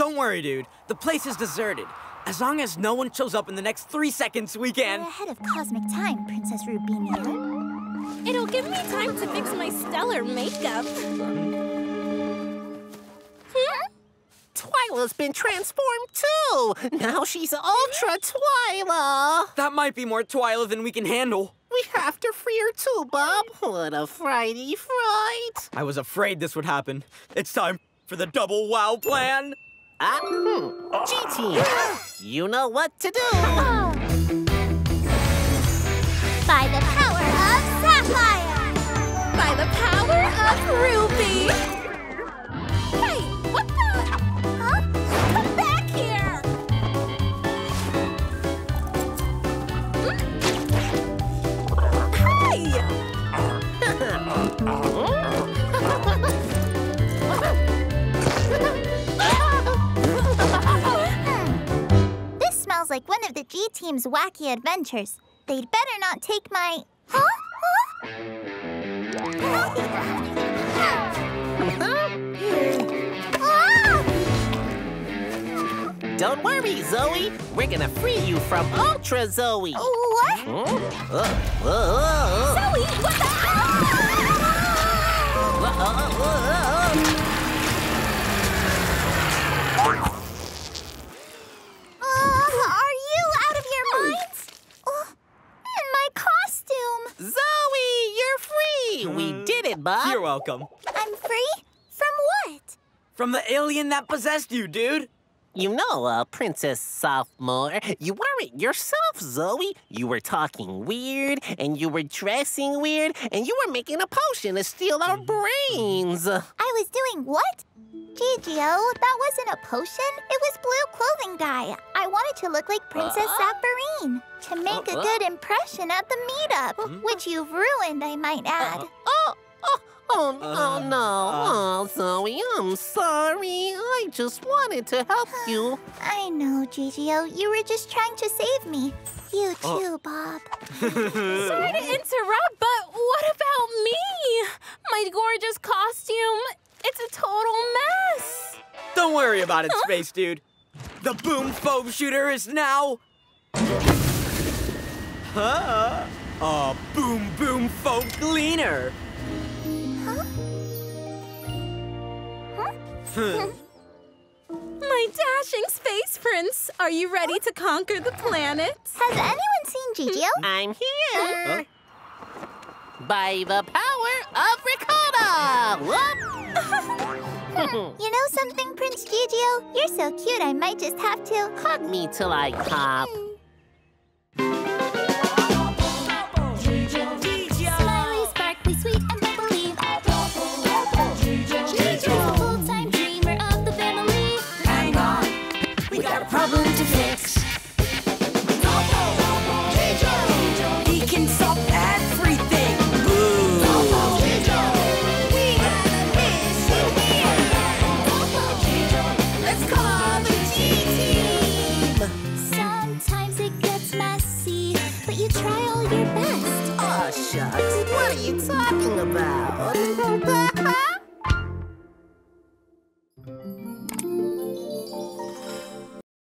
Don't worry, dude. The place is deserted. As long as no one shows up in the next three seconds, we can. You're ahead of cosmic time, Princess Rubinia. It'll give me time to fix my stellar makeup. Twyla's been transformed too! Now she's Ultra Twyla! That might be more Twyla than we can handle. We have to free her too, Bob. What a frighty fright! I was afraid this would happen. It's time for the double wow plan. Ah, hmm. G-Team, you know what to do! By the power of Sapphire! By the power of Ruby! G Team's wacky adventures. They'd better not take my. Huh? Huh? Don't worry, Zoe. We're gonna free you from Ultra Zoe. What? Hmm? Uh, uh, uh, Zoe, what the? We mm. did it, Bob. You're welcome. I'm free? From what? From the alien that possessed you, dude. You know, uh, Princess Sophomore, you weren't yourself, Zoe. You were talking weird, and you were dressing weird, and you were making a potion to steal our mm-hmm. brains. I was doing what? Gigio, that wasn't a potion. It was blue clothing dye. I wanted to look like Princess uh-huh. Sapphirine to make a Uh-uh. good impression at the meetup, mm-hmm. which you've ruined, I might add. Uh-huh. Oh, oh, oh, Uh, no. uh. oh, Zoe, I'm sorry. I just wanted to help you. I know, Gigio. You were just trying to save me. You Oh. too, Bob. Sorry to interrupt, but what about me? My gorgeous costume. It's a total mess. Don't worry about it, Space Dude. The boom foam shooter is now. Huh? A boom boom foam cleaner. Huh? My dashing space prince. Are you ready to conquer the planet? Has anyone seen hmm? Gigio? I'm here. By the power of Ricotta! Whoop! You know something, Prince Gigio? You're so cute, I might just have to. Hug me till I pop. Hmm. Talking about?